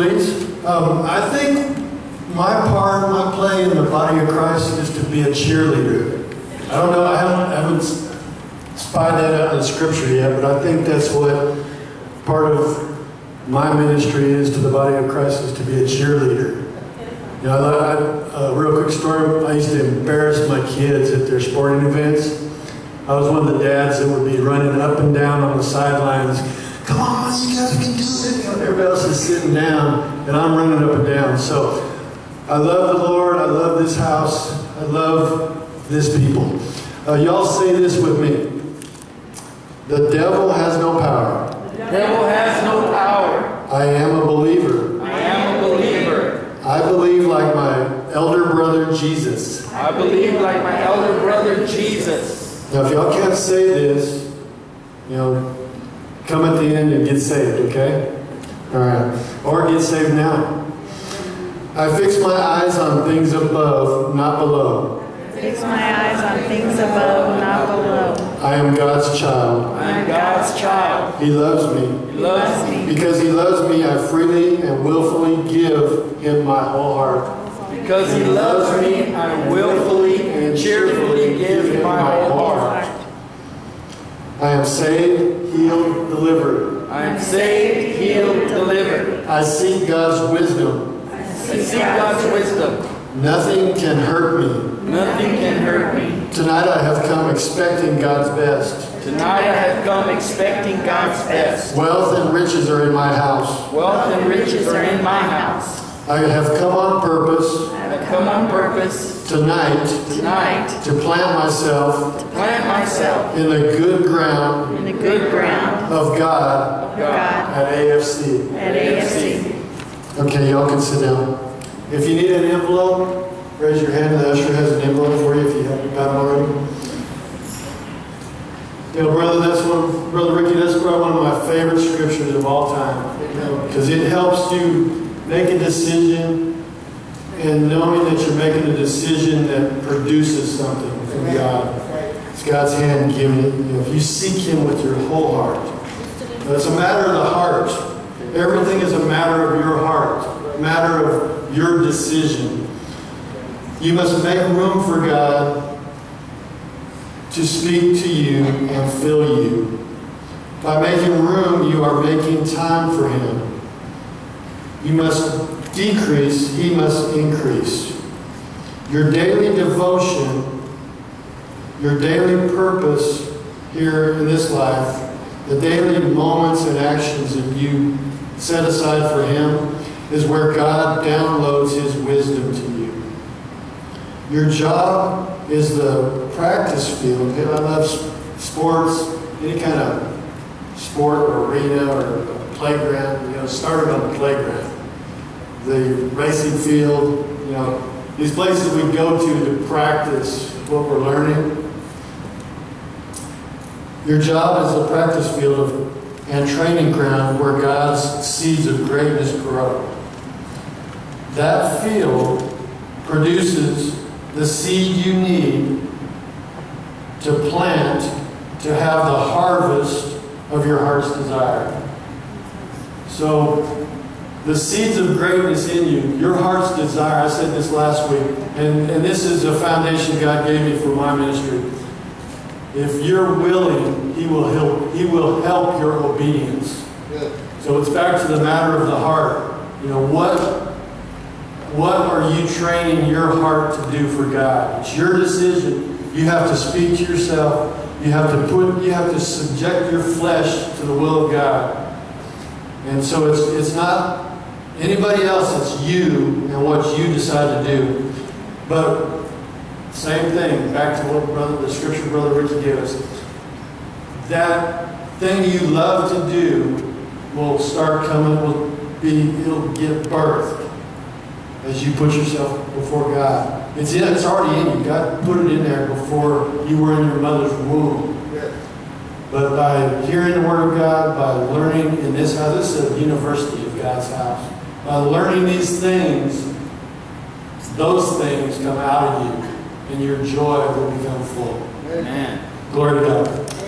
please. Um, I think my part, my play in the body of Christ is to be a cheerleader. I don't know, I haven't, I haven't spied that out in Scripture yet, but I think that's what part of my ministry is to the body of Christ is to be a cheerleader. You know, I, I, a real quick story. I used to embarrass my kids at their sporting events. I was one of the dads that would be running up and down on the sidelines. Come on, you guys can do it. You know, everybody else is sitting down, and I'm running up and down. So I love the Lord. I love this house. I love this people. Uh, y'all say this with me. The devil has no power. The devil has no power. I am a believer. I am a believer. I believe like my elder brother Jesus. I believe like my elder brother Jesus. Now, if y'all can't say this, you know, come at the end and get saved, okay? All right. Or get saved now. I fix my eyes on things above, not below. Fix my eyes on things above, not below. I am God's child. I am God's child. He loves me. He loves me. Because He loves me, I freely and willfully give Him my whole heart. Because he loves me, I willfully and cheerfully give him my whole heart. I am saved, healed, delivered. I am saved, healed, delivered. I seek God's wisdom. I seek God's wisdom. Nothing can hurt me. Nothing can hurt me. Tonight I have come expecting God's best. Tonight I have come expecting God's best. Wealth and riches are in my house. Wealth and riches are in my house. I have come on purpose I have come on purpose tonight tonight to plant myself to plant myself in the good ground In the good ground of God of God. At AFC. at AFC. Okay, y'all can sit down. If you need an envelope, raise your hand. The usher has an envelope for you if you haven't got them already. You know, brother, that's one, brother Ricky, that's probably one of my favorite scriptures of all time. Because it helps you make a decision and knowing that you're making a decision that produces something from God. It's God's hand giving it. You know, if you seek Him with your whole heart. But it's a matter of the heart. Everything is a matter of your heart, a matter of your decision. You must make room for God to speak to you and fill you. By making room, you are making time for Him. You must decrease, He must increase. Your daily devotion, your daily purpose here in this life, the daily moments and actions that you set aside for Him is where God downloads His wisdom to you. Your job is the practice field. I love sports, any kind of sport or arena or playground. You know, started on the playground. The racing field, you know, these places we go to to practice what we're learning. Your job is the practice field of, and training ground where God's seeds of greatness grow. That field produces the seed you need to plant to have the harvest of your heart's desire. So, the seeds of greatness in you, your heart's desire, I said this last week, and, and this is a foundation God gave me for my ministry. If you're willing, He will help, He will help your obedience. So it's back to the matter of the heart. You know, what what are you training your heart to do for God? It's your decision. You have to speak to yourself. You have to put you have to subject your flesh to the will of God. And so it's it's not anybody else, it's you and what you decide to do. But same thing, back to what brother the scripture brother Ricky gave us. That thing you love to do will start coming, will be it'll give birth as you put yourself before God. It's in, it's already in you. God put it in there before you were in your mother's womb. But by hearing the Word of God, by learning in this house, this is a university of God's house. By learning these things, those things come out of you, and your joy will become full. Amen. Glory to God.